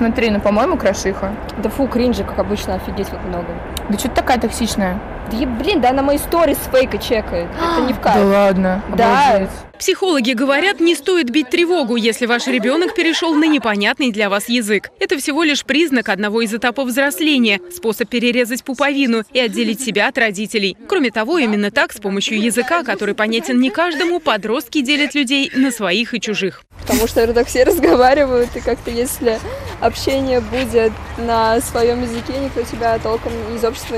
Смотри, ну, по-моему, крошиха. Да фу, кринжа, как обычно, офигеть как много. Да что ты такая токсичная? Да, блин, да она мои сторис с фейка чекает. Это не в кайф. Да ладно. Да. обалдеть. Психологи говорят, не стоит бить тревогу, если ваш ребенок перешел на непонятный для вас язык. Это всего лишь признак одного из этапов взросления, способ перерезать пуповину и отделить себя от родителей. Кроме того, именно так, с помощью языка, который понятен не каждому, подростки делят людей на своих и чужих. Потому что так все разговаривают, и как-то если общение будет на своем языке, никто тебя толком из общества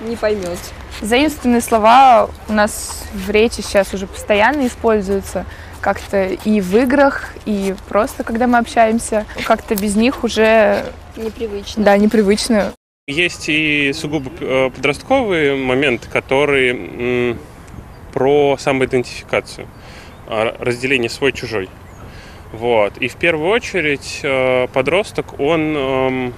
не поймет. Заимствованные слова у нас в речи сейчас уже постоянно используются. Как-то и в играх, и просто когда мы общаемся. Как-то без них уже, Непривычно. да, непривычно. Есть и сугубо э, подростковый момент, который м, про самоидентификацию, а, разделение свой-чужой. Вот. И в первую очередь э, подросток, он эм,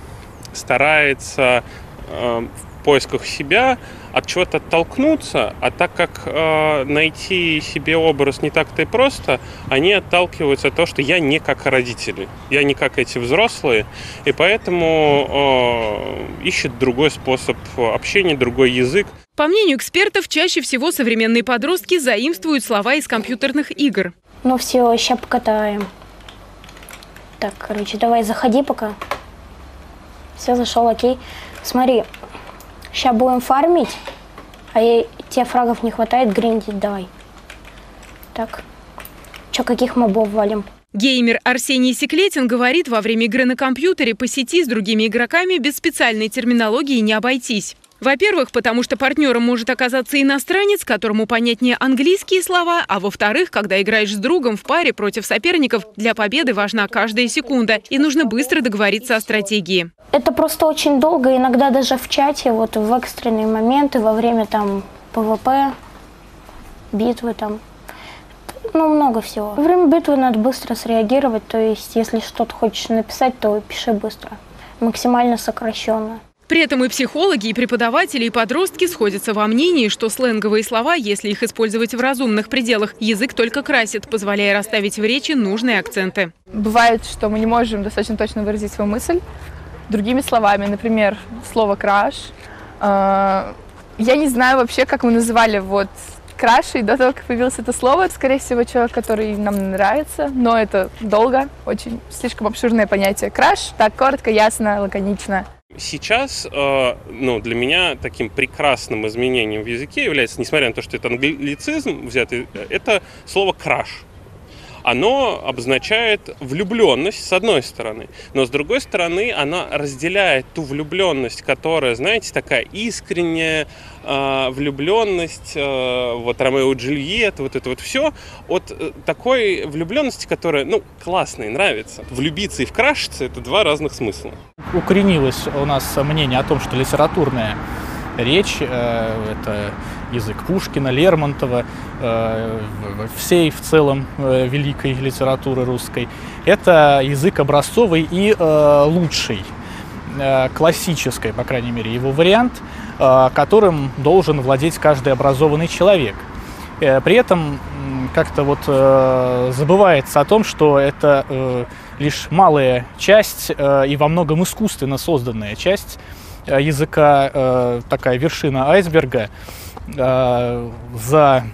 старается эм, в поисках себя от чего-то оттолкнуться, а так как э, найти себе образ не так-то и просто, они отталкиваются от того, что я не как родители, я не как эти взрослые, и поэтому э, ищет другой способ общения, другой язык. По мнению экспертов, чаще всего современные подростки заимствуют слова из компьютерных игр. Ну все, ща покатаем. Так, короче, давай заходи пока. Все, зашел, окей. Смотри, сейчас будем фармить, а я, тебе фрагов не хватает, гриндить давай. Так, че, каких мобов валим? Геймер Арсений Секлетин говорит, во время игры на компьютере по сети с другими игроками без специальной терминологии не обойтись. Во-первых, потому что партнером может оказаться иностранец, которому понятнее английские слова, а во-вторых, когда играешь с другом в паре против соперников, для победы важна каждая секунда, и нужно быстро договориться о стратегии. Это просто очень долго, иногда даже в чате, вот в экстренные моменты, во время там ПВП, битвы там, ну много всего. Во время битвы надо быстро среагировать, то есть если что-то хочешь написать, то пиши быстро, максимально сокращенно. При этом и психологи, и преподаватели, и подростки сходятся во мнении, что сленговые слова, если их использовать в разумных пределах, язык только красит, позволяя расставить в речи нужные акценты. Бывает, что мы не можем достаточно точно выразить свою мысль другими словами. Например, слово «краш». Э, Я не знаю вообще, как мы называли вот крашей до того, как появилось это слово. Это, скорее всего, человек, который нам нравится, но это долго, очень слишком обширное понятие. Краш, так коротко, ясно, лаконично. Сейчас, э, ну, для меня таким прекрасным изменением в языке является, несмотря на то, что это англицизм взятый, э, это слово «краш». Оно обозначает влюбленность, с одной стороны, но с другой стороны, она разделяет ту влюбленность, которая, знаете, такая искренняя э, влюбленность, э, вот Ромео и Джульет, вот это вот все, от э, такой влюбленности, которая, ну, классная, нравится. Влюбиться и вкрашиться – это два разных смысла. Укоренилось у нас мнение о том, что литературная речь э, это язык Пушкина, Лермонтова, э, всей в целом э, великой литературы русской. Это язык образцовый и э, лучший, э, классической, по крайней мере, его вариант, э, которым должен владеть каждый образованный человек. Э, При этом как-то вот э, забывается о том, что это э, лишь малая часть э, и во многом искусственно созданная часть э, языка, э, такая вершина айсберга, за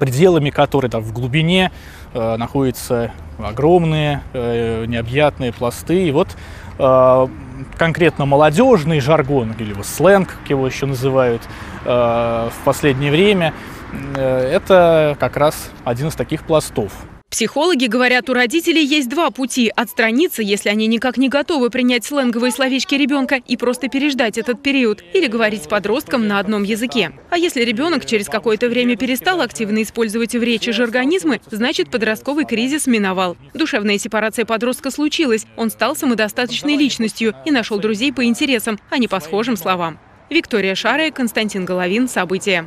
пределами которой там в глубине находятся огромные необъятные пласты. И вот конкретно молодежный жаргон, или вот сленг, как его еще называют в последнее время, это как раз один из таких пластов. Психологи говорят, у родителей есть два пути – отстраниться, если они никак не готовы принять сленговые словечки ребенка и просто переждать этот период, или говорить с подростком на одном языке. А если ребенок через какое-то время перестал активно использовать в речи жаргонизмы, значит подростковый кризис миновал. Душевная сепарация подростка случилась, он стал самодостаточной личностью и нашел друзей по интересам, а не по схожим словам. Виктория Шарая, Константин Головин. События.